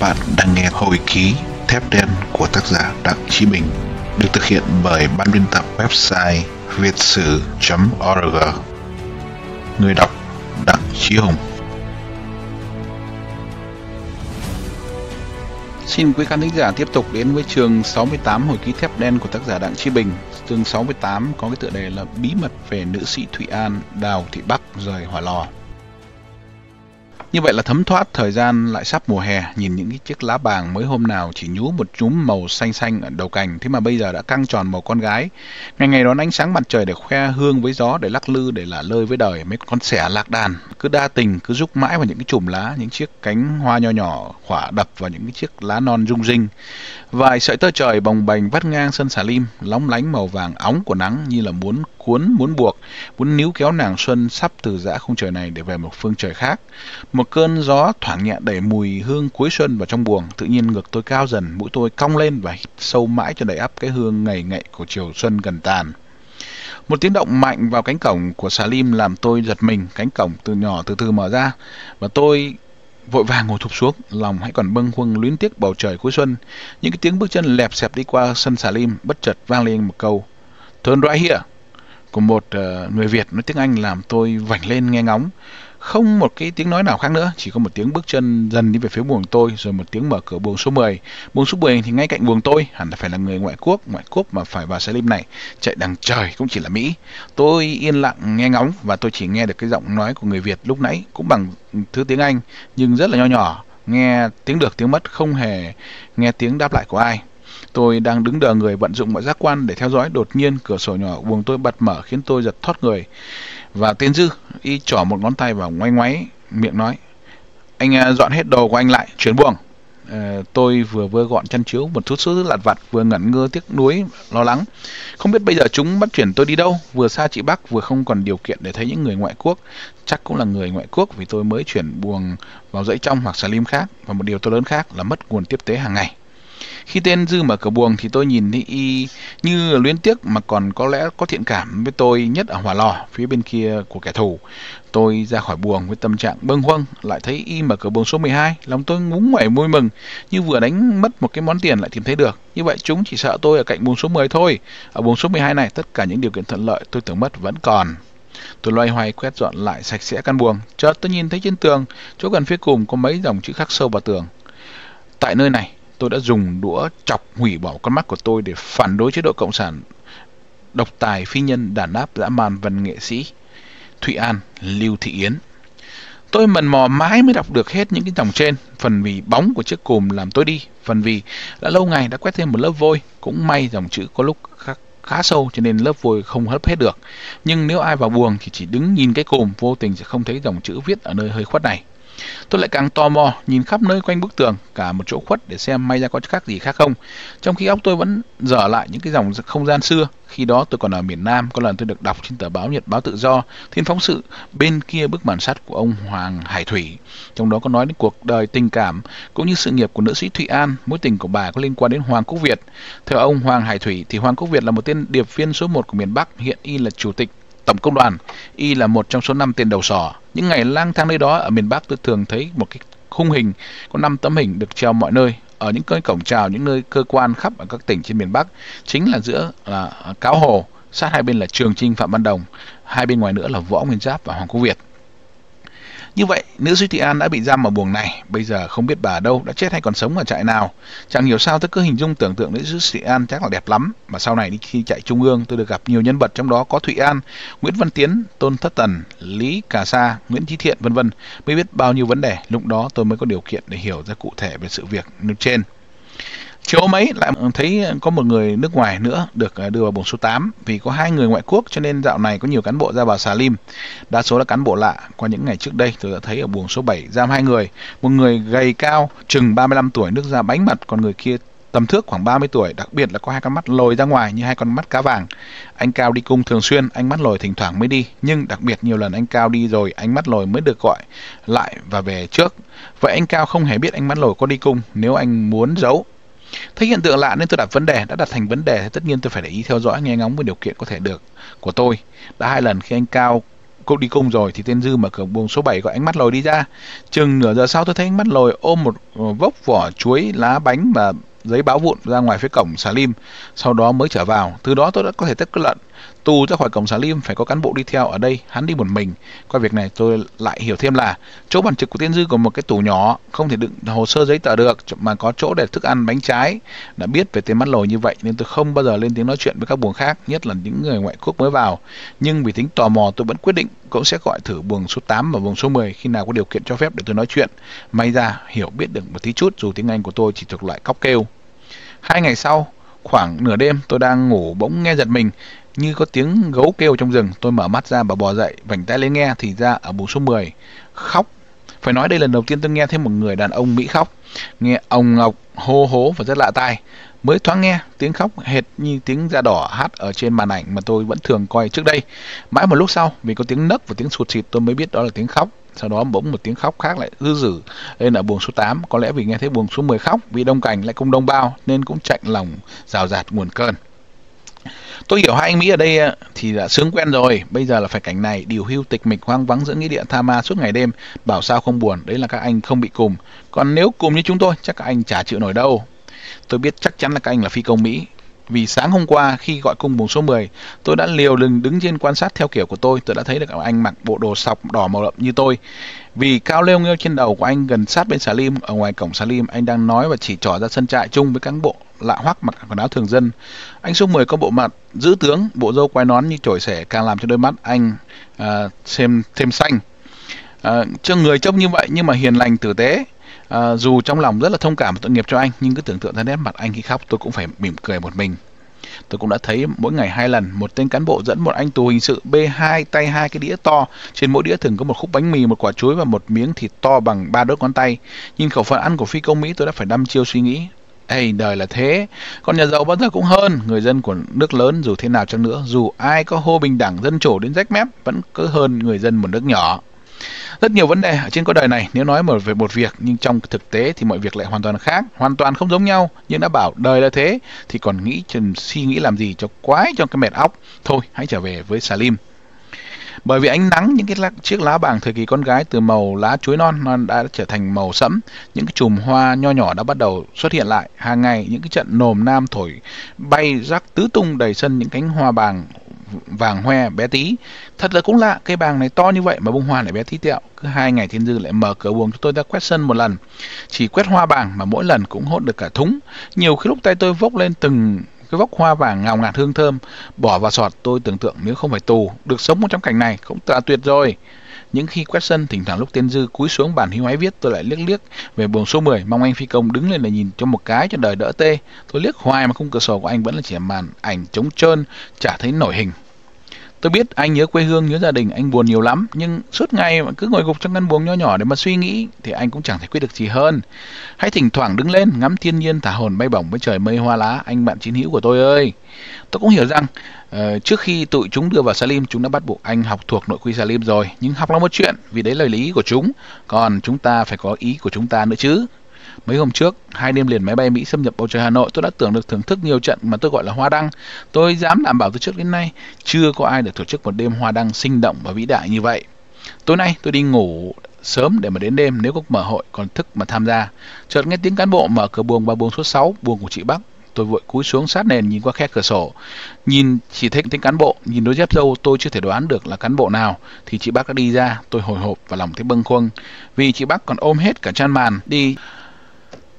bạn đang nghe hồi ký, Thép Đen của tác giả Đặng Chí Bình, được thực hiện bởi ban biên tập website vietssử.org Người đọc Đặng Chí Hùng Xin quý khán thính giả tiếp tục đến với chương 68 hồi ký thép đen của tác giả Đặng Chí Bình. Chương 68 có cái tựa đề là Bí mật về nữ sĩ Thụy An, Đào Thị Bắc rời hỏa lò. Như vậy là thấm thoát thời gian lại sắp mùa hè, nhìn những cái chiếc lá bàng mới hôm nào chỉ nhú một chúm màu xanh xanh ở đầu cành, thế mà bây giờ đã căng tròn màu con gái. Ngày ngày đón ánh sáng mặt trời để khoe hương với gió, để lắc lư, để lả lơi với đời. Mấy con sẻ lạc đàn cứ đa tình, cứ rúc mãi vào những cái chùm lá, những chiếc cánh hoa nho nhỏ khỏa đập vào những cái chiếc lá non rung rinh. Vài sợi tơ trời bồng bềnh vắt ngang sân xà lim, lóng lánh màu vàng óng của nắng như là muốn cuốn, muốn buộc, muốn níu kéo nàng xuân sắp từ dã không trời này để về một phương trời khác. Một cơn gió thoảng nhẹ đẩy mùi hương cuối xuân vào trong buồng, tự nhiên ngực tôi cao dần, mũi tôi cong lên và hít sâu mãi cho đầy ắp cái hương ngầy ngậy của chiều xuân gần tàn. Một tiếng động mạnh vào cánh cổng của Salim làm tôi giật mình, cánh cổng từ nhỏ từ từ mở ra và tôi vội vàng ngồi thụp xuống, lòng hãy còn bâng khuâng luyến tiếc bầu trời cuối xuân. Những cái tiếng bước chân lẹp xẹp đi qua sân Salim bất chợt vang lên một câu Turn right here của một uh, người Việt nói tiếng Anh làm tôi vảnh lên nghe ngóng. Không một cái tiếng nói nào khác nữa, chỉ có một tiếng bước chân dần đi về phía buồng tôi, rồi một tiếng mở cửa buồng số 10. Buồng số 10 thì ngay cạnh buồng tôi, hẳn là phải là người ngoại quốc, ngoại quốc mà phải vào Salim này, chạy đằng trời cũng chỉ là Mỹ. Tôi yên lặng nghe ngóng và tôi chỉ nghe được cái giọng nói của người Việt lúc nãy cũng bằng thứ tiếng Anh, nhưng rất là nho nhỏ, nghe tiếng được tiếng mất, không hề nghe tiếng đáp lại của ai. Tôi đang đứng đờ người vận dụng mọi giác quan để theo dõi, đột nhiên cửa sổ nhỏ buồng tôi bật mở khiến tôi giật thoát người. Và tiến dư, y trỏ một ngón tay vào ngoay ngoáy, miệng nói, anh à, dọn hết đồ của anh lại, chuyển buồng. À, tôi vừa vơ gọn chăn chiếu một chút sữa lặt vặt vừa ngẩn ngơ tiếc nuối lo lắng. Không biết bây giờ chúng bắt chuyển tôi đi đâu vừa xa chị bắc vừa không còn điều kiện để thấy những người ngoại quốc. Chắc cũng là người ngoại quốc vì tôi mới chuyển buồng vào dãy trong hoặc xà lim khác và một điều to lớn khác là mất nguồn tiếp tế hàng ngày khi tên Dư mở cửa buồng thì tôi nhìn thấy y như luyến tiếc mà còn có lẽ có thiện cảm với tôi nhất ở hỏa lò phía bên kia của kẻ thù. Tôi ra khỏi buồng với tâm trạng bâng khuâng, lại thấy y mở cửa buồng số 12, lòng tôi ngúng ngoẩy vui mừng, như vừa đánh mất một cái món tiền lại tìm thấy được. Như vậy chúng chỉ sợ tôi ở cạnh buồng số 10 thôi. Ở buồng số 12 này tất cả những điều kiện thuận lợi tôi tưởng mất vẫn còn. Tôi loay hoay quét dọn lại sạch sẽ căn buồng, chợt tôi nhìn thấy trên tường, chỗ gần phía cùng có mấy dòng chữ khắc sâu vào tường. Tại nơi này, tôi đã dùng đũa chọc hủy bỏ con mắt của tôi để phản đối chế độ cộng sản độc tài phi nhân đàn áp dã man văn nghệ sĩ Thụy An, Lưu Thị Yến. Tôi mần mò mãi mới đọc được hết những cái dòng trên, phần vì bóng của chiếc cùm làm tôi đi, phần vì đã lâu ngày đã quét thêm một lớp vôi, cũng may dòng chữ có lúc khá, khá sâu cho nên lớp vôi không hấp hết được. Nhưng nếu ai vào buồng thì chỉ đứng nhìn cái cùm vô tình sẽ không thấy dòng chữ viết ở nơi hơi khuất này. Tôi lại càng tò mò, nhìn khắp nơi quanh bức tường, cả một chỗ khuất để xem may ra có khác gì khác không. Trong khi óc tôi vẫn dở lại những cái dòng không gian xưa, khi đó tôi còn ở miền Nam, có lần tôi được đọc trên tờ báo Nhật báo Tự Do, thiên phóng sự bên kia bức màn sắt của ông Hoàng Hải Thủy. Trong đó có nói đến cuộc đời tình cảm cũng như sự nghiệp của nữ sĩ Thụy An, mối tình của bà có liên quan đến Hoàng Quốc Việt. Theo ông Hoàng Hải Thủy thì Hoàng Quốc Việt là một tên điệp viên số 1 của miền Bắc, hiện y là chủ tịch tổng công đoàn. Y là một trong số năm tiền đầu sỏ. Những ngày lang thang nơi đó ở miền Bắc, tôi thường thấy một cái khung hình, có năm tấm hình được treo mọi nơi ở những cái cổng chào, những nơi cơ quan khắp ở các tỉnh trên miền Bắc, chính là giữa là Cáo Hồ sát hai bên là Trường Trinh Phạm Văn Đồng hai bên ngoài nữa là Võ Nguyên Giáp và Hoàng Quốc Việt như vậy, nữ sĩ Thị An đã bị giam ở buồng này, bây giờ không biết bà ở đâu, đã chết hay còn sống ở trại nào. Chẳng hiểu sao tôi cứ hình dung tưởng tượng nữ sĩ Thị An chắc là đẹp lắm, mà sau này đi khi chạy trung ương tôi được gặp nhiều nhân vật trong đó có Thụy An, Nguyễn Văn Tiến, Tôn Thất Tần, Lý Cà Sa, Nguyễn Chí Thiện vân vân, mới biết bao nhiêu vấn đề, lúc đó tôi mới có điều kiện để hiểu ra cụ thể về sự việc nêu trên. Chiều hôm ấy lại thấy có một người nước ngoài nữa được à, đưa vào buồng số 8 vì có hai người ngoại quốc cho nên dạo này có nhiều cán bộ ra vào xà lim. Đa số là cán bộ lạ. Qua những ngày trước đây tôi đã thấy ở buồng số 7 giam hai người. Một người gầy cao chừng 35 tuổi nước da bánh mặt còn người kia tầm thước khoảng 30 tuổi, đặc biệt là có hai con mắt lồi ra ngoài như hai con mắt cá vàng. Anh Cao đi cung thường xuyên, ánh mắt lồi thỉnh thoảng mới đi, nhưng đặc biệt nhiều lần anh Cao đi rồi, ánh mắt lồi mới được gọi lại và về trước. Vậy anh Cao không hề biết anh mắt lồi có đi cung, nếu anh muốn giấu Thấy hiện tượng lạ nên tôi đặt vấn đề, đã đặt thành vấn đề thì tất nhiên tôi phải để ý theo dõi nghe ngóng với điều kiện có thể được của tôi. Đã hai lần khi anh Cao cô đi cung rồi thì tên dư mở cửa buồng số 7 gọi ánh mắt lồi đi ra. Chừng nửa giờ sau tôi thấy ánh mắt lồi ôm một ờ, vốc vỏ chuối lá bánh và giấy báo vụn ra ngoài phía cổng xà lim sau đó mới trở vào. Từ đó tôi đã có thể tiếp cận tù ra khỏi cổng xà lim phải có cán bộ đi theo ở đây, hắn đi một mình. Qua việc này tôi lại hiểu thêm là chỗ bàn trực của tiên dư có một cái tủ nhỏ, không thể đựng hồ sơ giấy tờ được mà có chỗ để thức ăn, bánh trái. Đã biết về tên mắt lồi như vậy nên tôi không bao giờ lên tiếng nói chuyện với các buồng khác, nhất là những người ngoại quốc mới vào. Nhưng vì tính tò mò, tôi vẫn quyết định cũng sẽ gọi thử buồng số 8 và buồng số 10 khi nào có điều kiện cho phép để tôi nói chuyện. May ra hiểu biết được một tí chút dù tiếng anh của tôi chỉ thuộc loại cóc kêu. Hai ngày sau, khoảng nửa đêm, tôi đang ngủ bỗng nghe giật mình như có tiếng gấu kêu trong rừng, tôi mở mắt ra và bò dậy, vành tay lên nghe thì ra ở buồng số 10. Khóc. Phải nói đây lần đầu tiên tôi nghe thấy một người đàn ông Mỹ khóc. Nghe ông ngọc, hô hố và rất lạ tai. Mới thoáng nghe tiếng khóc hệt như tiếng da đỏ hát ở trên màn ảnh mà tôi vẫn thường coi trước đây. Mãi một lúc sau, vì có tiếng nấc và tiếng sụt xịt tôi mới biết đó là tiếng khóc. Sau đó bỗng một tiếng khóc khác lại dư dử lên ở buồng số 8. Có lẽ vì nghe thấy buồng số 10 khóc, vì đông cảnh lại cũng đông bao nên cũng chạnh lòng rào rạt nguồn cơn. Tôi hiểu hai anh Mỹ ở đây thì đã sướng quen rồi, bây giờ là phải cảnh này, điều hưu tịch mịch hoang vắng giữa nghĩa địa Tha Ma suốt ngày đêm, bảo sao không buồn, đấy là các anh không bị cùng. Còn nếu cùng như chúng tôi, chắc các anh chả chịu nổi đâu. Tôi biết chắc chắn là các anh là phi công Mỹ, vì sáng hôm qua khi gọi cung buồng số 10, tôi đã liều lừng đứng trên quan sát theo kiểu của tôi, tôi đã thấy được anh mặc bộ đồ sọc đỏ màu đậm như tôi. Vì cao lêu nghêu trên đầu của anh gần sát bên xà lim, ở ngoài cổng xà lim, anh đang nói và chỉ trỏ ra sân trại chung với cán bộ lạ hoắc mặc quần áo thường dân. Anh số 10 có bộ mặt giữ tướng, bộ râu quai nón như chổi xẻ càng làm cho đôi mắt anh à, thêm thêm xanh. À, cho người trông như vậy nhưng mà hiền lành tử tế. À, dù trong lòng rất là thông cảm và tội nghiệp cho anh nhưng cứ tưởng tượng ra nét mặt anh khi khóc tôi cũng phải mỉm cười một mình tôi cũng đã thấy mỗi ngày hai lần một tên cán bộ dẫn một anh tù hình sự bê hai tay hai cái đĩa to trên mỗi đĩa thường có một khúc bánh mì một quả chuối và một miếng thịt to bằng ba đốt ngón tay nhìn khẩu phần ăn của phi công mỹ tôi đã phải đăm chiêu suy nghĩ Ê, đời là thế. Con nhà giàu bao giờ cũng hơn. Người dân của nước lớn dù thế nào chăng nữa, dù ai có hô bình đẳng dân chủ đến rách mép, vẫn cứ hơn người dân một nước nhỏ. Rất nhiều vấn đề ở trên cuộc đời này nếu nói một về một việc nhưng trong thực tế thì mọi việc lại hoàn toàn khác, hoàn toàn không giống nhau. Nhưng đã bảo đời là thế thì còn nghĩ chừng suy nghĩ làm gì cho quái cho cái mệt óc. Thôi, hãy trở về với Salim. Bởi vì ánh nắng những cái lá, chiếc lá bàng thời kỳ con gái từ màu lá chuối non nó đã trở thành màu sẫm, những cái chùm hoa nho nhỏ đã bắt đầu xuất hiện lại. Hàng ngày những cái trận nồm nam thổi bay rắc tứ tung đầy sân những cánh hoa bàng vàng hoe bé tí. Thật là cũng lạ cây bàng này to như vậy mà bông hoa lại bé tí tẹo. Cứ hai ngày thiên dư lại mở cửa buồng cho tôi ra quét sân một lần. Chỉ quét hoa bàng mà mỗi lần cũng hốt được cả thúng. Nhiều khi lúc tay tôi vốc lên từng cái vóc hoa vàng ngào ngạt hương thơm, bỏ vào sọt, tôi tưởng tượng nếu không phải tù, được sống trong cảnh này cũng là tuyệt rồi. Những khi quét sân, thỉnh thoảng lúc tiên dư cúi xuống bàn hí hoái viết, tôi lại liếc liếc về buồng số 10 mong anh phi công đứng lên để nhìn cho một cái cho đời đỡ tê. Tôi liếc hoài mà khung cửa sổ của anh vẫn là chỉ màn ảnh trống trơn, chả thấy nổi hình. Tôi biết anh nhớ quê hương, nhớ gia đình, anh buồn nhiều lắm, nhưng suốt ngày mà cứ ngồi gục trong căn buồng nho nhỏ để mà suy nghĩ thì anh cũng chẳng thể quyết được gì hơn. Hãy thỉnh thoảng đứng lên ngắm thiên nhiên thả hồn bay bổng với trời mây hoa lá, anh bạn chiến hữu của tôi ơi. Tôi cũng hiểu rằng uh, trước khi tụi chúng đưa vào Salim, chúng đã bắt buộc anh học thuộc nội quy Salim rồi, nhưng học là một chuyện, vì đấy là lý của chúng, còn chúng ta phải có ý của chúng ta nữa chứ. Mấy hôm trước, hai đêm liền máy bay Mỹ xâm nhập bầu trời Hà Nội, tôi đã tưởng được thưởng thức nhiều trận mà tôi gọi là hoa đăng. Tôi dám đảm bảo từ trước đến nay, chưa có ai được tổ chức một đêm hoa đăng sinh động và vĩ đại như vậy. Tối nay tôi đi ngủ sớm để mà đến đêm nếu có mở hội còn thức mà tham gia. Chợt nghe tiếng cán bộ mở cửa buồng và buồng số 6, buồng của chị Bắc. Tôi vội cúi xuống sát nền nhìn qua khe cửa sổ. Nhìn chỉ thấy tiếng cán bộ, nhìn đôi dép dâu tôi chưa thể đoán được là cán bộ nào. Thì chị Bắc đã đi ra, tôi hồi hộp và lòng thấy bâng khuâng. Vì chị Bắc còn ôm hết cả chăn màn đi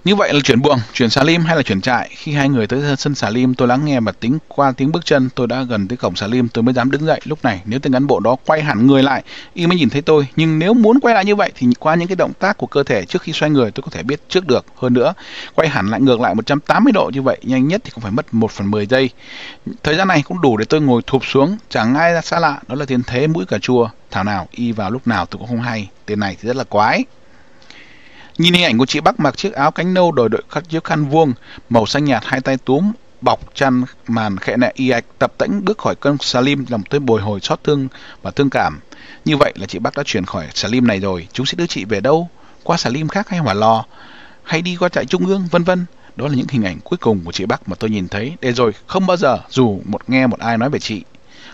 như vậy là chuyển buồng, chuyển xà lim hay là chuyển trại? Khi hai người tới sân xà lim, tôi lắng nghe và tính qua tiếng bước chân, tôi đã gần tới cổng xà lim, tôi mới dám đứng dậy. Lúc này, nếu tên cán bộ đó quay hẳn người lại, y mới nhìn thấy tôi. Nhưng nếu muốn quay lại như vậy thì qua những cái động tác của cơ thể trước khi xoay người, tôi có thể biết trước được. Hơn nữa, quay hẳn lại ngược lại 180 độ như vậy, nhanh nhất thì cũng phải mất 1 phần 10 giây. Thời gian này cũng đủ để tôi ngồi thụp xuống, chẳng ai ra xa lạ, đó là tiền thế mũi cà chua. Thảo nào, y vào lúc nào tôi cũng không hay. Tên này thì rất là quái. Nhìn hình ảnh của chị Bắc mặc chiếc áo cánh nâu đổi đội khắc chiếc khăn vuông, màu xanh nhạt hai tay túm, bọc chăn màn khẽ nẹ y ạch tập tễnh bước khỏi cơn Salim lòng tôi bồi hồi xót thương và thương cảm. Như vậy là chị Bắc đã chuyển khỏi Salim này rồi, chúng sẽ đưa chị về đâu? Qua Salim khác hay hỏa lò? Hay đi qua trại trung ương, vân vân. Đó là những hình ảnh cuối cùng của chị Bắc mà tôi nhìn thấy. Để rồi, không bao giờ dù một nghe một ai nói về chị.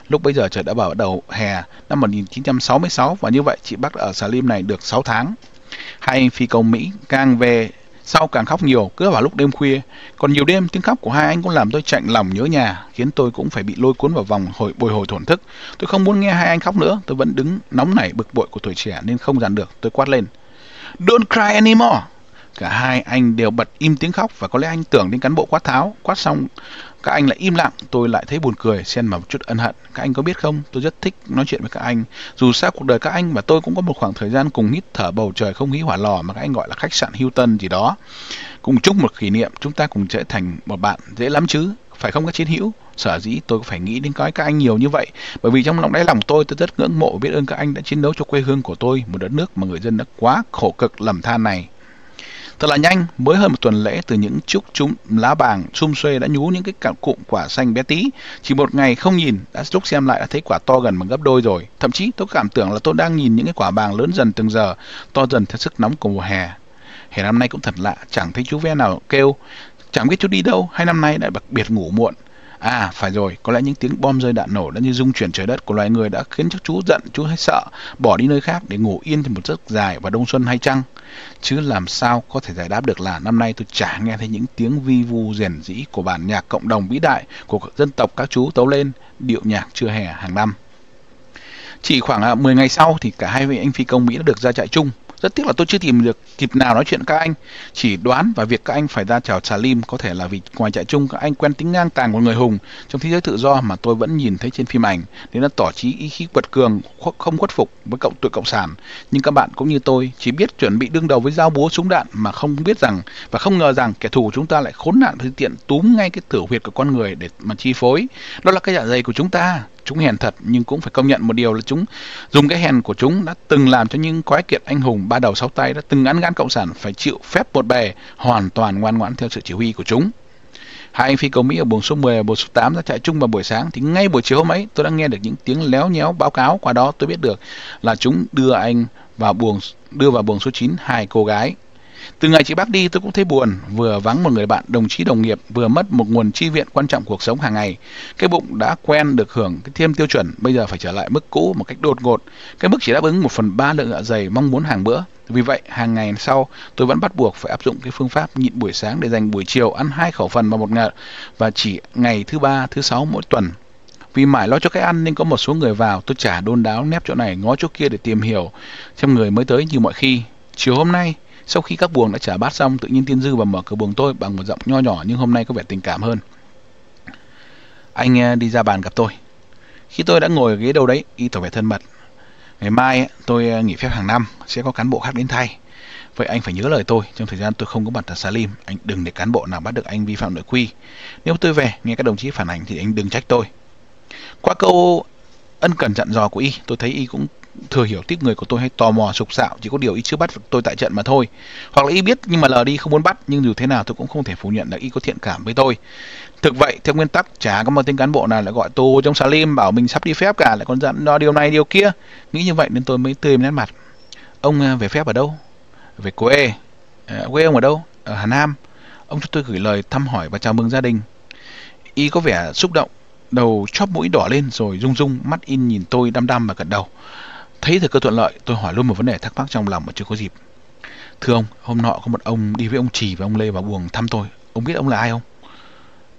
Lúc bây giờ trời đã vào đầu hè năm 1966 và như vậy chị Bắc ở Salim này được 6 tháng. Hai anh phi công Mỹ càng về sau càng khóc nhiều, cứ vào lúc đêm khuya. Còn nhiều đêm tiếng khóc của hai anh cũng làm tôi chạnh lòng nhớ nhà, khiến tôi cũng phải bị lôi cuốn vào vòng hồi bồi hồi thổn thức. Tôi không muốn nghe hai anh khóc nữa, tôi vẫn đứng nóng nảy bực bội của tuổi trẻ nên không dàn được, tôi quát lên. Don't cry anymore. Cả hai anh đều bật im tiếng khóc và có lẽ anh tưởng đến cán bộ quát tháo. Quát xong, các anh lại im lặng, tôi lại thấy buồn cười, xen vào một chút ân hận. Các anh có biết không, tôi rất thích nói chuyện với các anh. Dù sao cuộc đời các anh và tôi cũng có một khoảng thời gian cùng hít thở bầu trời không khí hỏa lò mà các anh gọi là khách sạn Hilton gì đó. Cùng chúc một kỷ niệm, chúng ta cùng trở thành một bạn, dễ lắm chứ phải không các chiến hữu sở dĩ tôi phải nghĩ đến cái các anh nhiều như vậy bởi vì trong lòng đáy lòng tôi tôi rất ngưỡng mộ biết ơn các anh đã chiến đấu cho quê hương của tôi một đất nước mà người dân đã quá khổ cực lầm than này Thật là nhanh, mới hơn một tuần lễ từ những chúc chúng lá bàng xum xuê đã nhú những cái cặn cụm quả xanh bé tí. Chỉ một ngày không nhìn, đã lúc xem lại đã thấy quả to gần bằng gấp đôi rồi. Thậm chí tôi cảm tưởng là tôi đang nhìn những cái quả bàng lớn dần từng giờ, to dần theo sức nóng của mùa hè. Hè năm nay cũng thật lạ, chẳng thấy chú ve nào kêu, chẳng biết chú đi đâu, hai năm nay lại đặc biệt ngủ muộn. À, phải rồi, có lẽ những tiếng bom rơi đạn nổ đã như rung chuyển trời đất của loài người đã khiến cho chú giận, chú hay sợ, bỏ đi nơi khác để ngủ yên thì một giấc dài và đông xuân hay chăng? Chứ làm sao có thể giải đáp được là năm nay tôi chả nghe thấy những tiếng vi vu rèn rĩ của bản nhạc cộng đồng vĩ đại, của dân tộc các chú tấu lên, điệu nhạc trưa hè hàng năm. Chỉ khoảng à, 10 ngày sau thì cả hai vị anh phi công Mỹ đã được ra trại chung rất tiếc là tôi chưa tìm được kịp nào nói chuyện các anh. Chỉ đoán và việc các anh phải ra chào Salim có thể là vì ngoài trại chung các anh quen tính ngang tàng của người hùng trong thế giới tự do mà tôi vẫn nhìn thấy trên phim ảnh nên nó tỏ trí ý khí quật cường không khuất phục với cộng, tụi cộng sản. Nhưng các bạn cũng như tôi chỉ biết chuẩn bị đương đầu với dao búa súng đạn mà không biết rằng và không ngờ rằng kẻ thù của chúng ta lại khốn nạn thực tiện túm ngay cái thử huyệt của con người để mà chi phối. Đó là cái dạ dày của chúng ta chúng hèn thật, nhưng cũng phải công nhận một điều là chúng, dùng cái hèn của chúng đã từng làm cho những quái kiệt anh hùng ba đầu sáu tay, đã từng ăn gan cộng sản phải chịu phép một bề, hoàn toàn ngoan ngoãn theo sự chỉ huy của chúng. Hai anh phi công Mỹ ở buồng số 10 và buồng số 8 đã chạy chung vào buổi sáng, thì ngay buổi chiều hôm ấy tôi đã nghe được những tiếng léo nhéo báo cáo, qua đó tôi biết được là chúng đưa anh vào buồng, đưa vào buồng số 9 hai cô gái từ ngày chị bác đi tôi cũng thấy buồn, vừa vắng một người bạn đồng chí đồng nghiệp, vừa mất một nguồn chi viện quan trọng cuộc sống hàng ngày. Cái bụng đã quen được hưởng cái thêm tiêu chuẩn, bây giờ phải trở lại mức cũ một cách đột ngột. Cái mức chỉ đáp ứng một phần ba lượng dạ dày mong muốn hàng bữa. Vì vậy, hàng ngày sau, tôi vẫn bắt buộc phải áp dụng cái phương pháp nhịn buổi sáng để dành buổi chiều ăn hai khẩu phần vào một ngày và chỉ ngày thứ ba, thứ sáu mỗi tuần. Vì mãi lo cho cái ăn nên có một số người vào, tôi trả đôn đáo nép chỗ này ngó chỗ kia để tìm hiểu xem người mới tới như mọi khi. Chiều hôm nay, sau khi các buồng đã trả bát xong, tự nhiên Tiên Dư và mở cửa buồng tôi bằng một giọng nho nhỏ nhưng hôm nay có vẻ tình cảm hơn. Anh ờ, đi ra bàn gặp tôi. Khi tôi đã ngồi ở ghế đâu đấy, y tỏ vẻ thân mật. Ngày mai ờ, tôi ờ, nghỉ phép hàng năm, sẽ có cán bộ khác đến thay. Vậy anh phải nhớ lời tôi, trong thời gian tôi không có mặt ở Salim, anh đừng để cán bộ nào bắt được anh vi phạm nội quy. Nếu tôi về, nghe các đồng chí phản ảnh thì anh đừng trách tôi. Qua câu ân cần dặn dò của y, tôi thấy y cũng thừa hiểu tiếp người của tôi hay tò mò sục sạo chỉ có điều y chưa bắt tôi tại trận mà thôi. Hoặc là y biết nhưng mà lờ đi không muốn bắt nhưng dù thế nào tôi cũng không thể phủ nhận là y có thiện cảm với tôi. Thực vậy theo nguyên tắc chả có một tên cán bộ nào lại gọi tôi trong Salim bảo mình sắp đi phép cả lại còn dặn lo điều này điều kia. Nghĩ như vậy nên tôi mới tươi nét mặt. Ông à, về phép ở đâu? Về quê. À, quê ông ở đâu? Ở Hà Nam. Ông cho tôi gửi lời thăm hỏi và chào mừng gia đình. Y có vẻ xúc động đầu chóp mũi đỏ lên rồi rung rung mắt in nhìn tôi đăm đăm và gật đầu. Thấy thời cơ thuận lợi, tôi hỏi luôn một vấn đề thắc mắc trong lòng mà chưa có dịp. Thưa ông, hôm nọ có một ông đi với ông Trì và ông Lê vào buồng thăm tôi. Ông biết ông là ai không?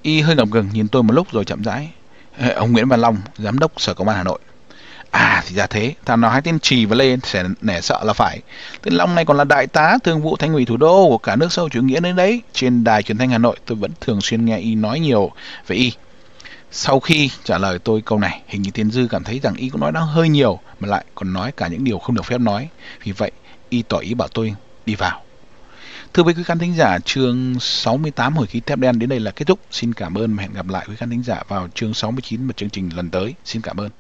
Y hơi ngập ngừng nhìn tôi một lúc rồi chậm rãi. Ông Nguyễn Văn Long, giám đốc Sở Công an Hà Nội. À thì ra thế, thằng nào hai tên Trì và Lê sẽ nể sợ là phải. Tên Long này còn là đại tá thường vụ thành ủy thủ đô của cả nước sâu chủ nghĩa đến đấy. Trên đài truyền thanh Hà Nội tôi vẫn thường xuyên nghe Y nói nhiều về Y. Sau khi trả lời tôi câu này, hình như Tiên Dư cảm thấy rằng y cũng nói đang hơi nhiều mà lại còn nói cả những điều không được phép nói. Vì vậy, y tỏ ý bảo tôi đi vào. Thưa quý khán thính giả, chương 68 hồi ký thép đen đến đây là kết thúc. Xin cảm ơn và hẹn gặp lại quý khán thính giả vào chương 69 một chương trình lần tới. Xin cảm ơn.